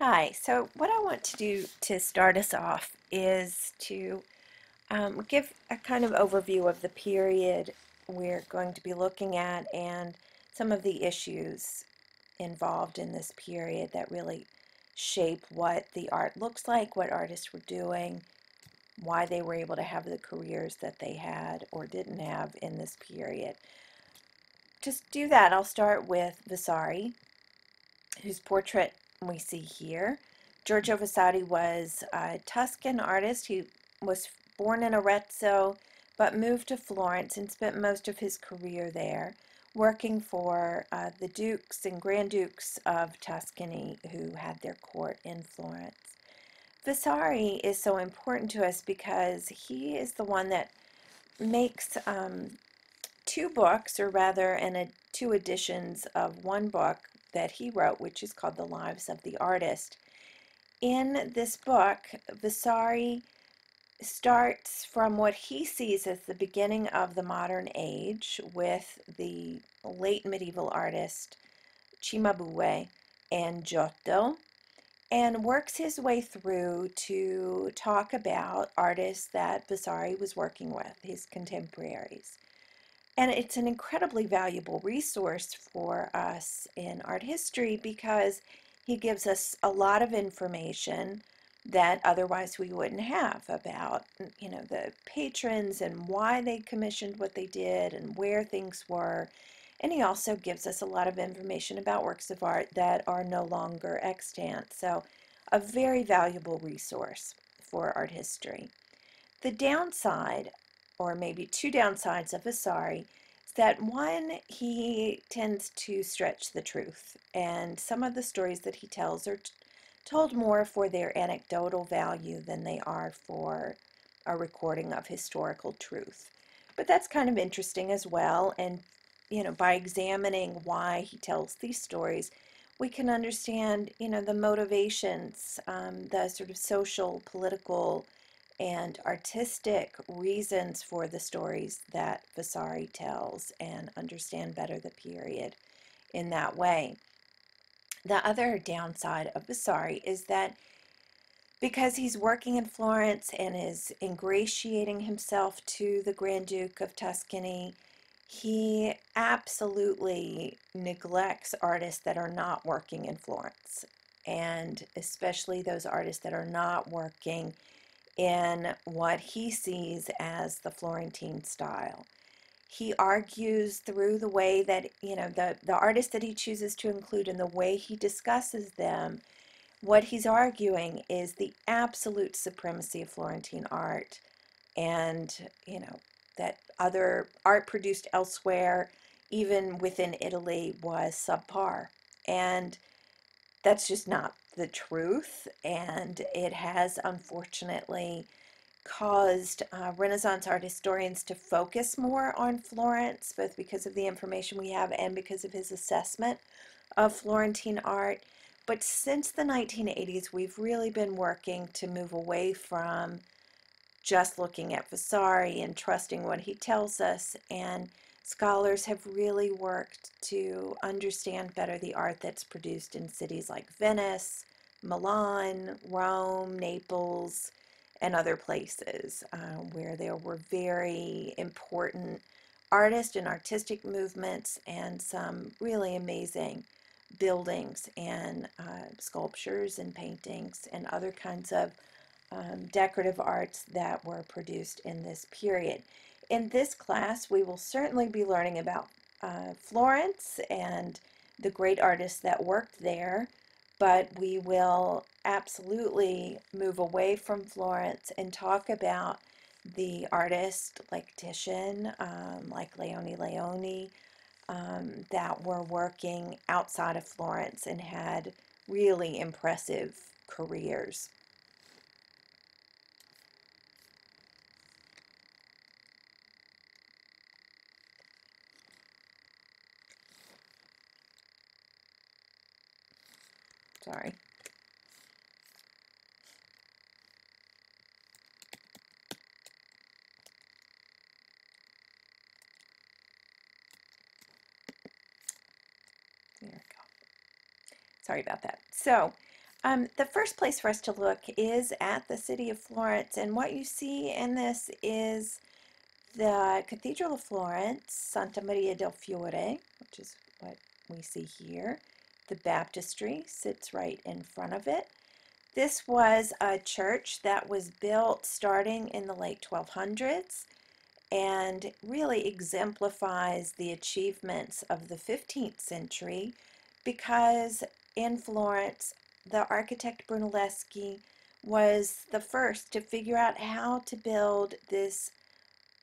Hi, so what I want to do to start us off is to um, give a kind of overview of the period we're going to be looking at and some of the issues involved in this period that really shape what the art looks like, what artists were doing, why they were able to have the careers that they had or didn't have in this period. To do that, I'll start with Vasari, whose portrait we see here. Giorgio Vasari was a Tuscan artist. He was born in Arezzo but moved to Florence and spent most of his career there, working for uh, the dukes and grand dukes of Tuscany who had their court in Florence. Vasari is so important to us because he is the one that makes um, two books, or rather, and two editions of one book that he wrote, which is called The Lives of the Artist. In this book, Vasari starts from what he sees as the beginning of the modern age with the late medieval artist Cimabue and Giotto and works his way through to talk about artists that Vasari was working with, his contemporaries. And it's an incredibly valuable resource for us in art history because he gives us a lot of information that otherwise we wouldn't have about mm, you know the patrons and why they commissioned what they did and where things were. And he also gives us a lot of information about works of art that are no longer extant. So a very valuable resource for art history. The downside or maybe two downsides of Vasari is that one, he tends to stretch the truth, and some of the stories that he tells are told more for their anecdotal value than they are for a recording of historical truth. But that's kind of interesting as well, and you know, by examining why he tells these stories, we can understand, you know, the motivations, um, the sort of social, political, and artistic reasons for the stories that Vasari tells and understand better the period in that way. The other downside of Vasari is that because he's working in Florence and is ingratiating himself to the Grand Duke of Tuscany, he absolutely neglects artists that are not working in Florence, and especially those artists that are not working in what he sees as the Florentine style. He argues through the way that, you know, the, the artists that he chooses to include and the way he discusses them, what he's arguing is the absolute supremacy of Florentine art and, you know, that other art produced elsewhere, even within Italy, was subpar. And that's just not the truth, and it has unfortunately caused uh, Renaissance art historians to focus more on Florence, both because of the information we have and because of his assessment of Florentine art. But since the 1980s, we've really been working to move away from just looking at Vasari and trusting what he tells us and Scholars have really worked to understand better the art that's produced in cities like Venice, Milan, Rome, Naples, and other places uh, where there were very important artist and artistic movements and some really amazing buildings and uh, sculptures and paintings and other kinds of um, decorative arts that were produced in this period. In this class, we will certainly be learning about uh, Florence and the great artists that worked there, but we will absolutely move away from Florence and talk about the artists like Titian, um, like Leone Leoni, um, that were working outside of Florence and had really impressive careers. Sorry. There we go. Sorry about that. So, Um, the first place for us to look is at the city of Florence, and what you see in this is the Cathedral of Florence, Santa Maria del Fiore, which is what we see here. The baptistry sits right in front of it. This was a church that was built starting in the late 1200s and really exemplifies the achievements of the 15th century because in Florence, the architect Brunelleschi was the first to figure out how to build this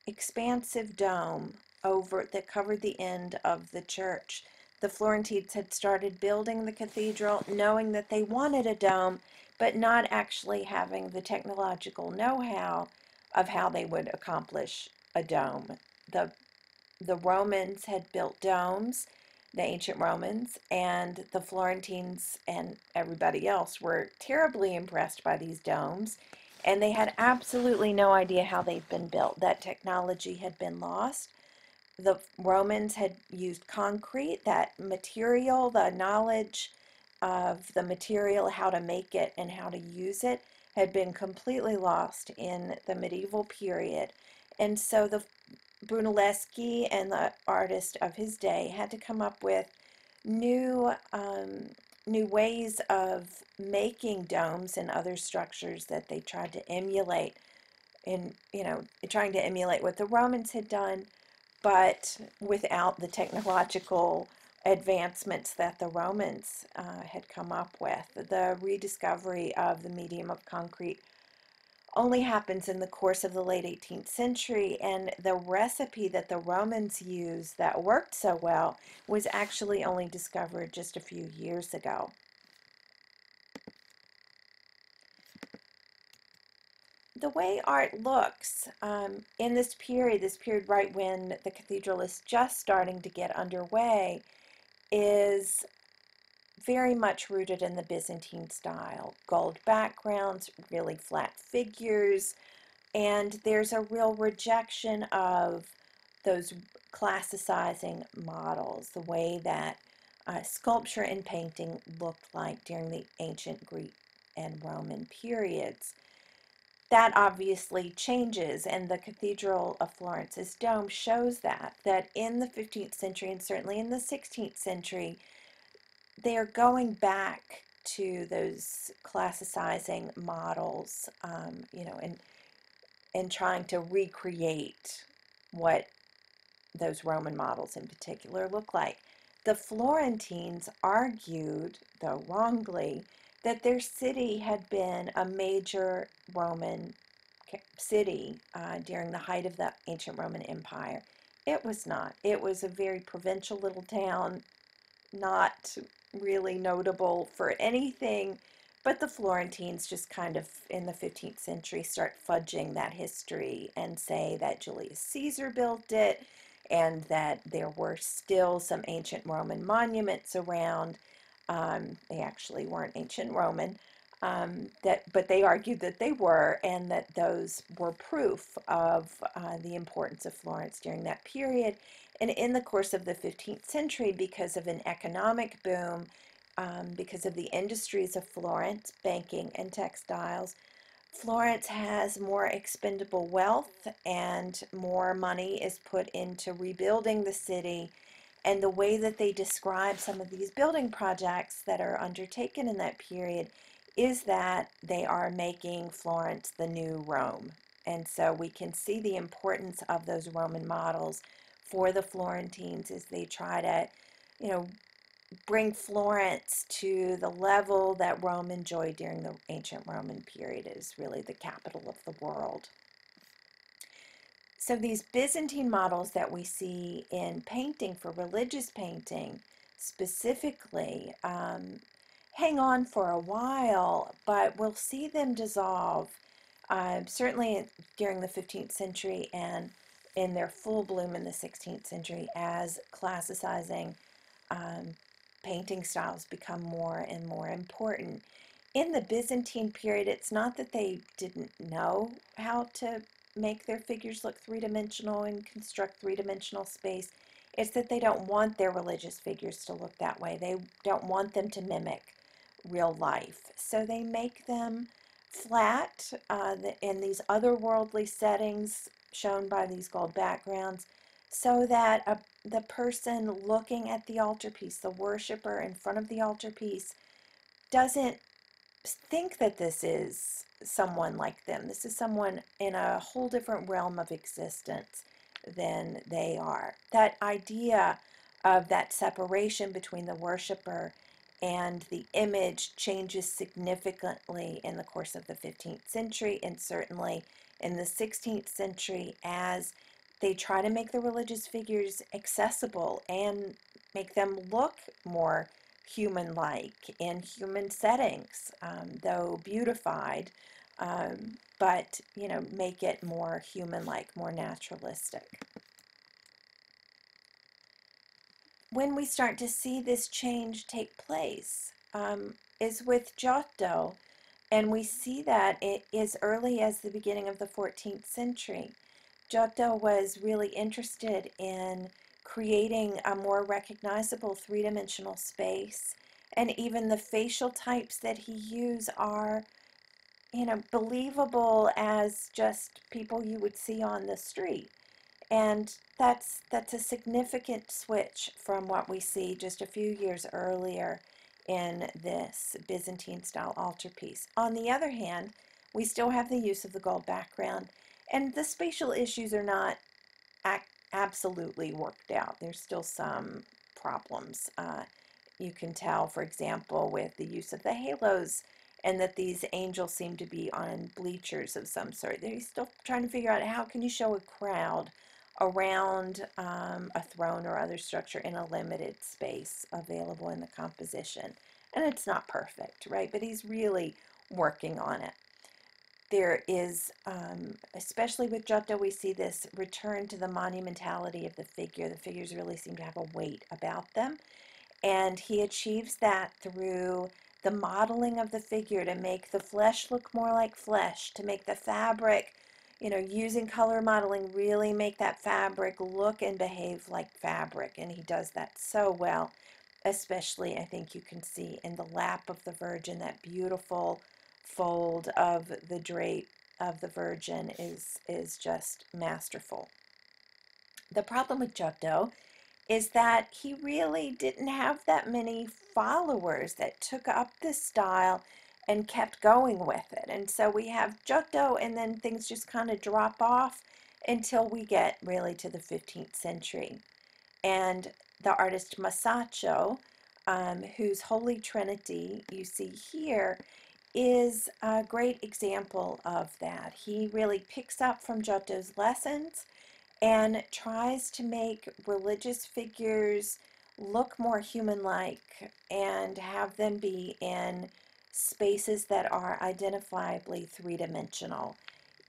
expansive dome over that covered the end of the church. The Florentines had started building the cathedral knowing that they wanted a dome, but not actually having the technological know-how of how they would accomplish a dome. The the Romans had built domes the ancient Romans and the Florentines and everybody else were terribly impressed by these domes, and they had absolutely no idea how they'd been built. That technology had been lost. The Romans had used concrete, that material, the knowledge of the material, how to make it and how to use it, had been completely lost in the medieval period. And so the Brunelleschi and the artist of his day had to come up with new um, new ways of making domes and other structures that they tried to emulate in you know trying to emulate what the Romans had done but without the technological advancements that the Romans uh, had come up with the rediscovery of the medium of concrete only happens in the course of the late 18th century, and the recipe that the Romans used that worked so well was actually only discovered just a few years ago. The way art looks um, in this period, this period right when the cathedral is just starting to get underway, is very much rooted in the Byzantine style. Gold backgrounds, really flat figures, and there's a real rejection of those classicizing models, the way that uh, sculpture and painting looked like during the ancient Greek and Roman periods. That obviously changes, and the Cathedral of Florence's dome shows that, that in the 15th century and certainly in the 16th century, they are going back to those classicizing models, um, you know, and and trying to recreate what those Roman models in particular look like. The Florentines argued, though wrongly, that their city had been a major Roman city uh, during the height of the ancient Roman Empire. It was not. It was a very provincial little town, not really notable for anything, but the Florentines just kind of in the 15th century start fudging that history and say that Julius Caesar built it and that there were still some ancient Roman monuments around. Um, they actually weren't ancient Roman, um, that, but they argued that they were, and that those were proof of uh, the importance of Florence during that period. And in the course of the 15th century, because of an economic boom, um, because of the industries of Florence, banking and textiles, Florence has more expendable wealth and more money is put into rebuilding the city. And the way that they describe some of these building projects that are undertaken in that period is that they are making Florence the new Rome. And so we can see the importance of those Roman models for the Florentines as they try to, you know, bring Florence to the level that Rome enjoyed during the ancient Roman period is really the capital of the world. So these Byzantine models that we see in painting for religious painting specifically um, hang on for a while, but we'll see them dissolve uh, certainly during the 15th century and in their full bloom in the 16th century as classicizing um, painting styles become more and more important. In the Byzantine period, it's not that they didn't know how to make their figures look three-dimensional and construct three-dimensional space. It's that they don't want their religious figures to look that way. They don't want them to mimic real life. So they make them flat uh, in these otherworldly settings shown by these gold backgrounds so that a, the person looking at the altarpiece, the worshiper in front of the altarpiece, doesn't think that this is someone like them. This is someone in a whole different realm of existence than they are. That idea of that separation between the worshiper and the image changes significantly in the course of the 15th century and certainly in the 16th century as they try to make the religious figures accessible and make them look more human like in human settings, um, though beautified, um, but you know, make it more human like, more naturalistic. when we start to see this change take place um, is with Giotto, and we see that it as early as the beginning of the 14th century. Giotto was really interested in creating a more recognizable three-dimensional space, and even the facial types that he used are you know, believable as just people you would see on the street. And that's, that's a significant switch from what we see just a few years earlier in this Byzantine style altarpiece. On the other hand, we still have the use of the gold background, and the spatial issues are not absolutely worked out. There's still some problems. Uh, you can tell, for example, with the use of the halos, and that these angels seem to be on bleachers of some sort. They're still trying to figure out how can you show a crowd around um, a throne or other structure in a limited space available in the composition. And it's not perfect, right? But he's really working on it. There is, um, especially with Giotto, we see this return to the monumentality of the figure. The figures really seem to have a weight about them. And he achieves that through the modeling of the figure to make the flesh look more like flesh, to make the fabric you know, using color modeling really make that fabric look and behave like fabric. And he does that so well, especially I think you can see in the lap of the Virgin, that beautiful fold of the drape of the Virgin is, is just masterful. The problem with Giotto is that he really didn't have that many followers that took up this style and kept going with it. And so we have Giotto, and then things just kind of drop off until we get really to the 15th century. And the artist Masaccio, um, whose Holy Trinity you see here, is a great example of that. He really picks up from Giotto's lessons and tries to make religious figures look more human-like and have them be in spaces that are identifiably three-dimensional.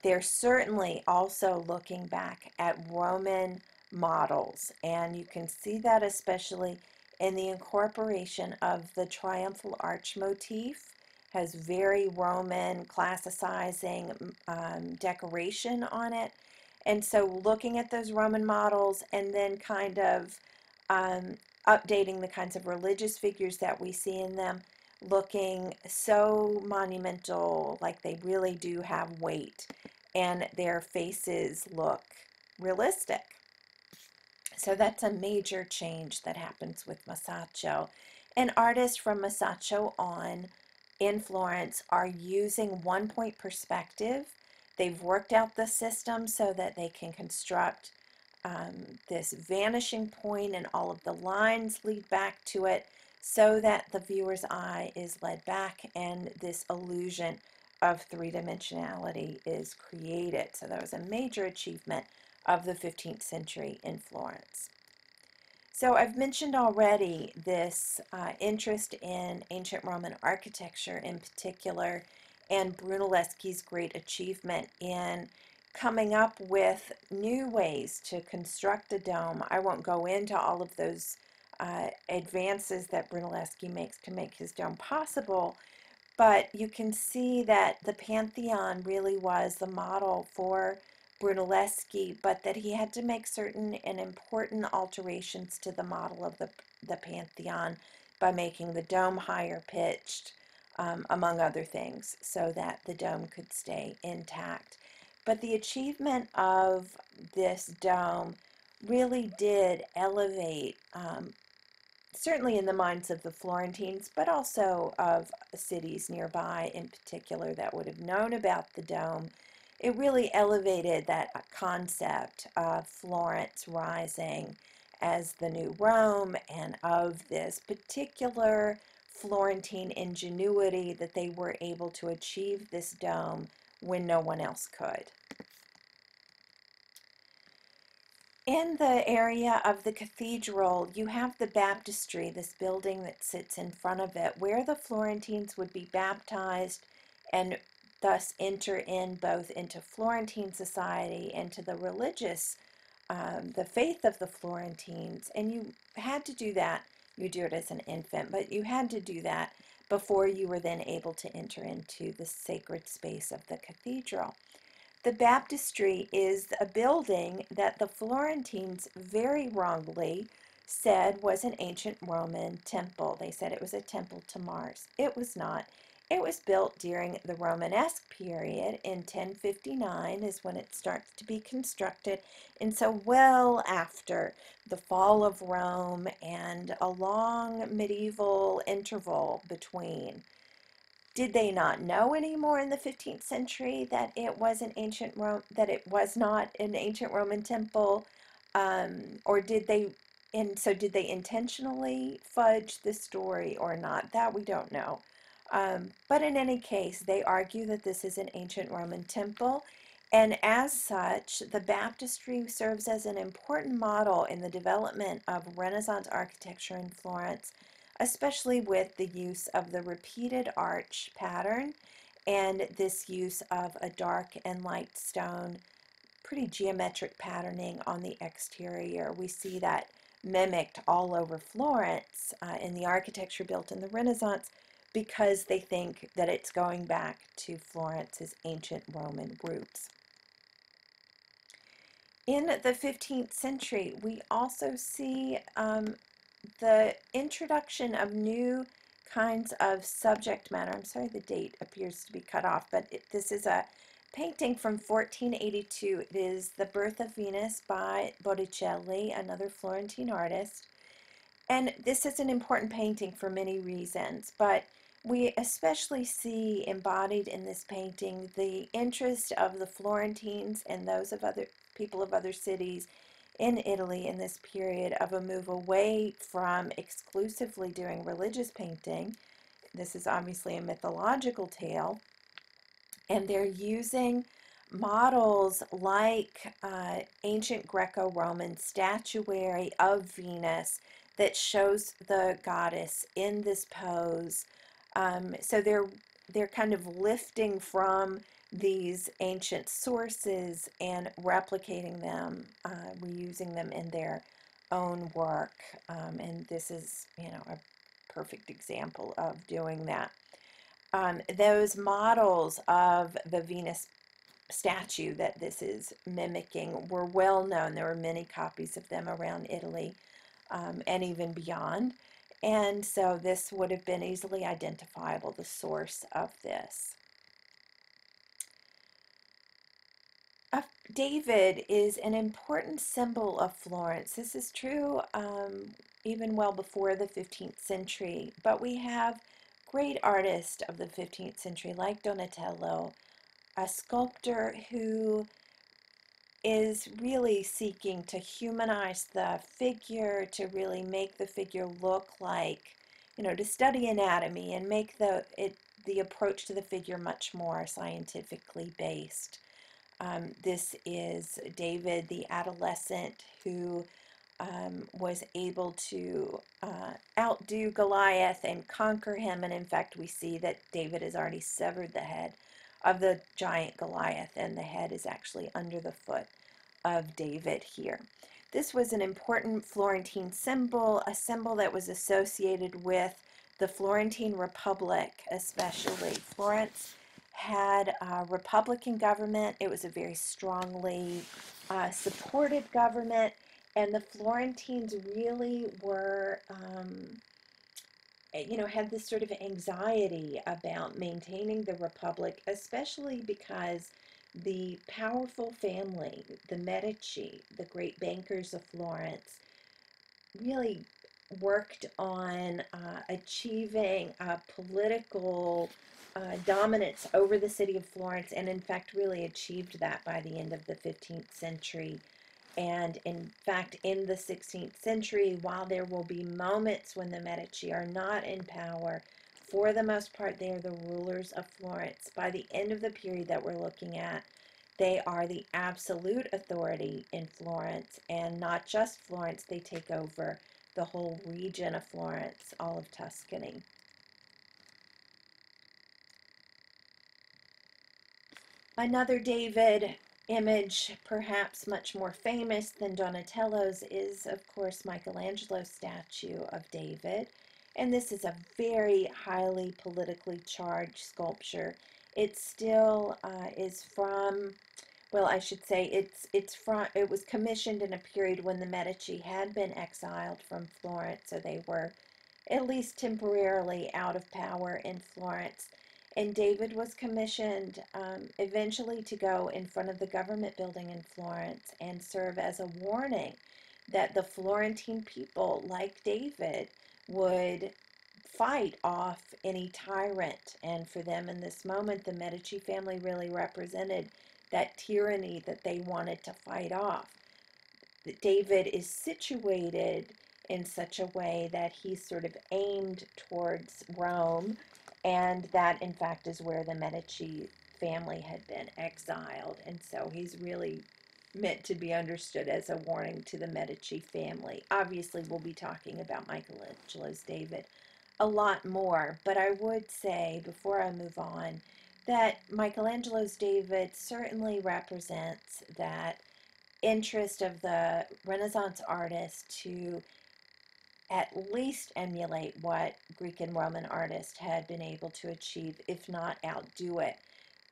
They're certainly also looking back at Roman models, and you can see that especially in the incorporation of the triumphal arch motif has very Roman classicizing um, decoration on it. And so looking at those Roman models and then kind of um, updating the kinds of religious figures that we see in them looking so monumental, like they really do have weight, and their faces look realistic. So that's a major change that happens with Masaccio. And artists from Masaccio on in Florence are using one point perspective. They've worked out the system so that they can construct um, this vanishing point and all of the lines lead back to it so that the viewer's eye is led back and this illusion of three-dimensionality is created. So that was a major achievement of the 15th century in Florence. So I've mentioned already this uh, interest in ancient Roman architecture in particular and Brunelleschi's great achievement in coming up with new ways to construct a dome. I won't go into all of those uh, advances that Brunelleschi makes to make his dome possible. But you can see that the Pantheon really was the model for Brunelleschi, but that he had to make certain and important alterations to the model of the, the Pantheon by making the dome higher pitched, um, among other things, so that the dome could stay intact. But the achievement of this dome really did elevate, um, certainly in the minds of the Florentines, but also of cities nearby in particular that would have known about the dome. It really elevated that uh, concept of Florence rising as the new Rome and of this particular Florentine ingenuity that they were able to achieve this dome when no one else could. In the area of the cathedral, you have the baptistry, this building that sits in front of it, where the Florentines would be baptized and thus enter in both into Florentine society into the religious, um, the faith of the Florentines. And you had to do that. You do it as an infant, but you had to do that before you were then able to enter into the sacred space of the cathedral. The baptistry is a building that the Florentines very wrongly said was an ancient Roman temple. They said it was a temple to Mars. It was not. It was built during the Romanesque period. In 1059 is when it starts to be constructed. And so, well after the fall of Rome and a long medieval interval between. Did they not know anymore in the 15th century that it was an ancient Rome, that it was not an ancient Roman temple? Um, or did they, and so did they intentionally fudge the story or not? That we don't know. Um, but in any case, they argue that this is an ancient Roman temple, and as such, the baptistry serves as an important model in the development of Renaissance architecture in Florence, especially with the use of the repeated arch pattern and this use of a dark and light stone, pretty geometric patterning on the exterior. We see that mimicked all over Florence uh, in the architecture built in the Renaissance because they think that it's going back to Florence's ancient Roman roots. In the 15th century, we also see um, the introduction of new kinds of subject matter. I'm sorry the date appears to be cut off, but it, this is a painting from 1482. It is The Birth of Venus by Botticelli, another Florentine artist. And this is an important painting for many reasons, but we especially see embodied in this painting the interest of the Florentines and those of other people of other cities in Italy in this period of a move away from exclusively doing religious painting. This is obviously a mythological tale, and they're using models like uh, ancient Greco Roman statuary of Venus that shows the goddess in this pose um, so they're they're kind of lifting from these ancient sources and replicating them, uh, reusing them in their own work. Um, and this is, you know, a perfect example of doing that. Um, those models of the Venus statue that this is mimicking were well known. There were many copies of them around Italy um, and even beyond. And so this would have been easily identifiable, the source of this. David is an important symbol of Florence. This is true um, even well before the 15th century, but we have great artists of the 15th century like Donatello, a sculptor who is really seeking to humanize the figure, to really make the figure look like, you know, to study anatomy and make the it the approach to the figure much more scientifically based. Um, this is David, the adolescent who um, was able to uh, outdo Goliath and conquer him. And in fact, we see that David has already severed the head of the giant Goliath, and the head is actually under the foot of David here. This was an important Florentine symbol, a symbol that was associated with the Florentine Republic, especially. Florence had a Republican government. It was a very strongly uh, supported government, and the Florentines really were um, you know, had this sort of anxiety about maintaining the republic, especially because the powerful family, the Medici, the great bankers of Florence, really worked on uh, achieving a political uh, dominance over the city of Florence, and in fact, really achieved that by the end of the 15th century. And in fact, in the 16th century, while there will be moments when the Medici are not in power, for the most part, they are the rulers of Florence. By the end of the period that we're looking at, they are the absolute authority in Florence, and not just Florence, they take over the whole region of Florence, all of Tuscany. Another David image, perhaps much more famous than Donatello's, is of course Michelangelo's statue of David. And this is a very highly politically charged sculpture. It still uh, is from, well, I should say it's it's from. It was commissioned in a period when the Medici had been exiled from Florence, so they were at least temporarily out of power in Florence. And David was commissioned um, eventually to go in front of the government building in Florence and serve as a warning that the Florentine people, like David, would fight off any tyrant. And for them in this moment, the Medici family really represented that tyranny that they wanted to fight off. David is situated in such a way that he's sort of aimed towards Rome and that, in fact, is where the Medici family had been exiled. And so he's really meant to be understood as a warning to the Medici family. Obviously, we'll be talking about Michelangelo's David a lot more, but I would say before I move on that Michelangelo's David certainly represents that interest of the Renaissance artist to at least emulate what Greek and Roman artists had been able to achieve, if not outdo it.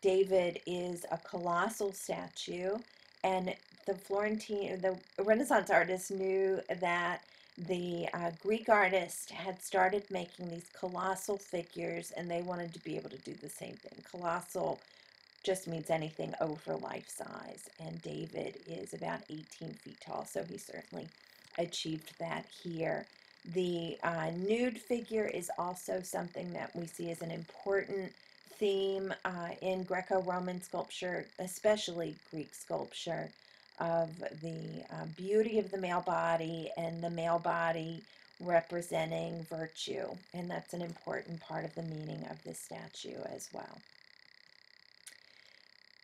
David is a colossal statue, and the Florentine, the Renaissance artists knew that the uh, Greek artists had started making these colossal figures, and they wanted to be able to do the same thing. Colossal just means anything over life size, and David is about 18 feet tall, so he certainly achieved that here. The uh, nude figure is also something that we see as an important theme uh, in Greco Roman sculpture, especially Greek sculpture, of the uh, beauty of the male body and the male body representing virtue. And that's an important part of the meaning of this statue as well.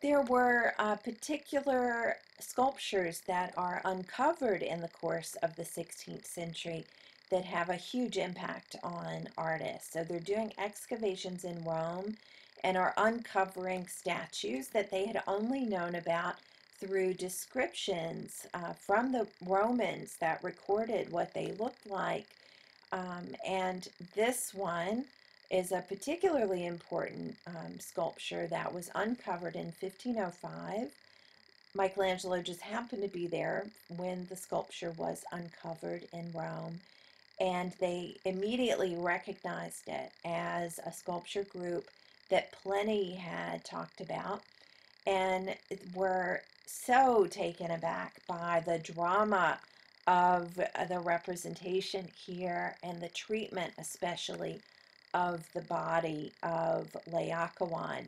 There were uh, particular sculptures that are uncovered in the course of the 16th century that have a huge impact on artists. So they're doing excavations in Rome and are uncovering statues that they had only known about through descriptions uh, from the Romans that recorded what they looked like. Um, and this one is a particularly important um, sculpture that was uncovered in 1505. Michelangelo just happened to be there when the sculpture was uncovered in Rome and they immediately recognized it as a sculpture group that Pliny had talked about and were so taken aback by the drama of uh, the representation here and the treatment, especially of the body of Laocoon.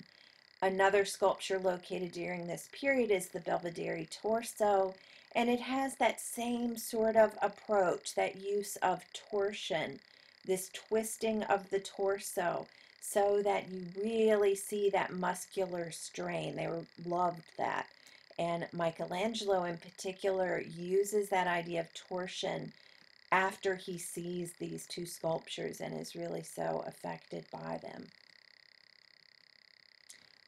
Another sculpture located during this period is the Belvedere torso, and it has that same sort of approach, that use of torsion, this twisting of the torso, so that you really see that muscular strain. They were, loved that. And Michelangelo, in particular, uses that idea of torsion after he sees these two sculptures and is really so affected by them.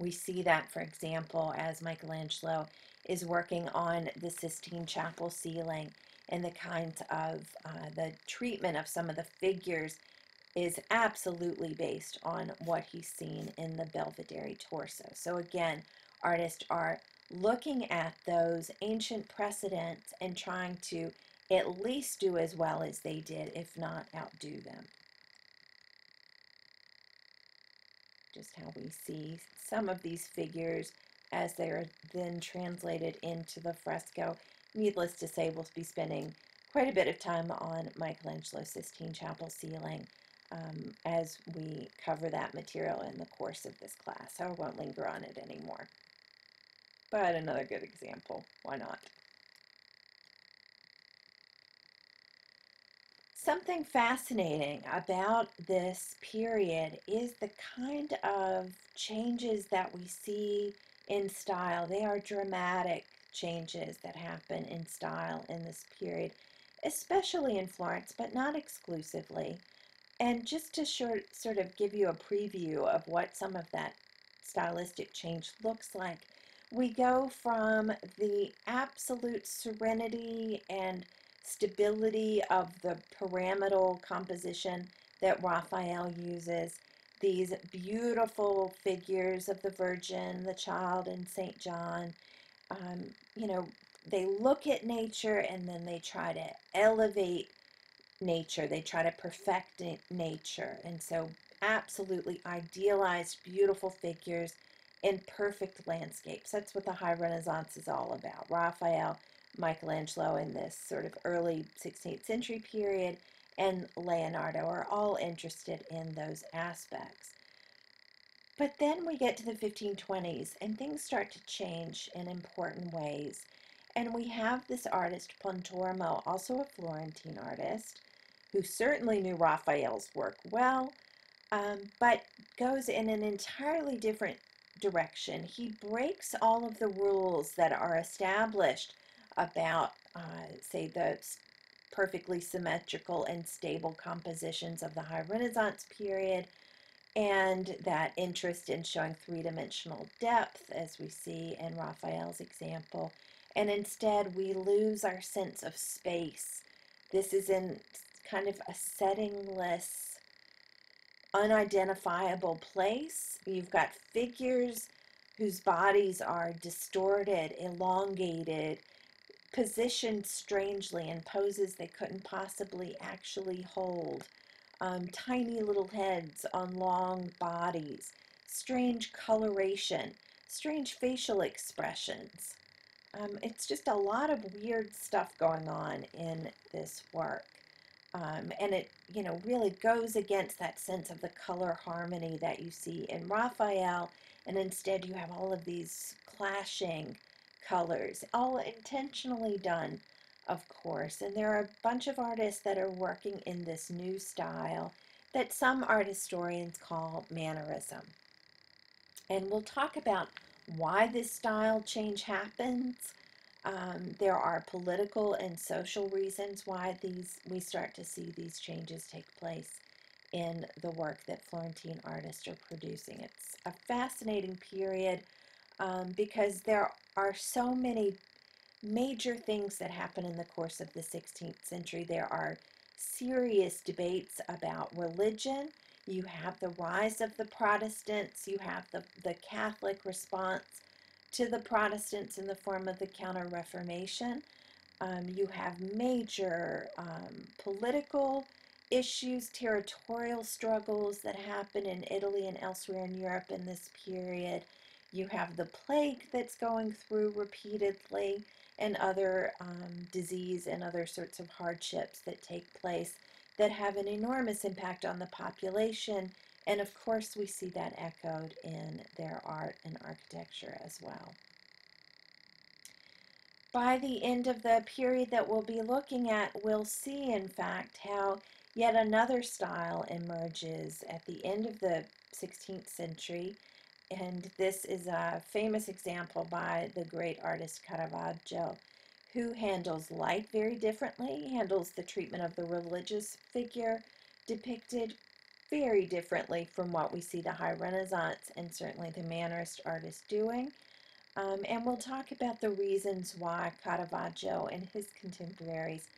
We see that, for example, as Michelangelo is working on the Sistine Chapel ceiling and the kinds of uh, the treatment of some of the figures is absolutely based on what he's seen in the Belvedere torso. So again, artists are looking at those ancient precedents and trying to at least do as well as they did, if not outdo them. Just how we see some of these figures as they are then translated into the fresco. Needless to say, we'll be spending quite a bit of time on Michelangelo's Sistine Chapel ceiling um, as we cover that material in the course of this class, so I won't linger on it anymore. But another good example, why not? Something fascinating about this period is the kind of changes that we see in style. They are dramatic changes that happen in style in this period, especially in Florence, but not exclusively. And just to short, sort of give you a preview of what some of that stylistic change looks like, we go from the absolute serenity and stability of the pyramidal composition that Raphael uses, these beautiful figures of the Virgin, the Child, and St. John. Um, you know, they look at nature and then they try to elevate nature. They try to perfect nature. And so, absolutely idealized, beautiful figures in perfect landscapes. That's what the High Renaissance is all about. Raphael, Michelangelo in this sort of early 16th century period, and Leonardo are all interested in those aspects. But then we get to the 1520s and things start to change in important ways. And we have this artist, Pontormo, also a Florentine artist, who certainly knew Raphael's work well, um, but goes in an entirely different direction. He breaks all of the rules that are established about, uh, say, the perfectly symmetrical and stable compositions of the High Renaissance period, and that interest in showing three dimensional depth, as we see in Raphael's example. And instead, we lose our sense of space. This is in kind of a settingless, unidentifiable place. You've got figures whose bodies are distorted, elongated, positioned strangely in poses they couldn't possibly actually hold. Um, tiny little heads on long bodies, strange coloration, strange facial expressions. Um, it's just a lot of weird stuff going on in this work. Um, and it, you know, really goes against that sense of the color harmony that you see in Raphael, and instead you have all of these clashing colors, all intentionally done, of course. And there are a bunch of artists that are working in this new style that some art historians call mannerism. And we'll talk about why this style change happens um, there are political and social reasons why these we start to see these changes take place in the work that Florentine artists are producing. It's a fascinating period um, because there are so many major things that happen in the course of the 16th century. There are serious debates about religion. You have the rise of the Protestants. You have the, the Catholic response to the Protestants in the form of the Counter Reformation. Um, you have major um, political issues, territorial struggles that happen in Italy and elsewhere in Europe in this period. You have the plague that's going through repeatedly, and other um, disease and other sorts of hardships that take place that have an enormous impact on the population and of course, we see that echoed in their art and architecture as well. By the end of the period that we'll be looking at, we'll see, in fact, how yet another style emerges at the end of the 16th century. And this is a famous example by the great artist Caravaggio, who handles light very differently, handles the treatment of the religious figure depicted very differently from what we see the High Renaissance and certainly the Mannerist artists doing. Um, and we'll talk about the reasons why Caravaggio and his contemporaries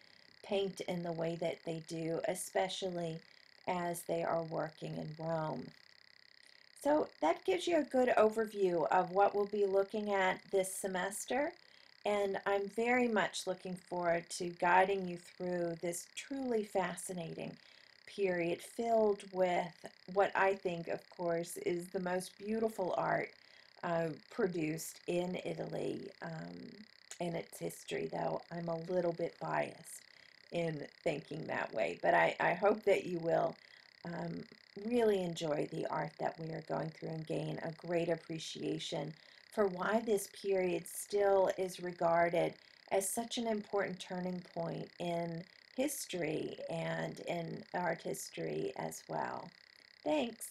paint in the way that they do, especially as they are working in Rome. So that gives you a good overview of what we'll be looking at this semester. And I'm very much looking forward to guiding you through this truly fascinating period filled with what I think, of course, is the most beautiful art uh, produced in Italy um, in its history, though I'm a little bit biased in thinking that way. But I, I hope that you will um, really enjoy the art that we are going through and gain a great appreciation for why this period still is regarded as such an important turning point in history and in art history as well. Thanks.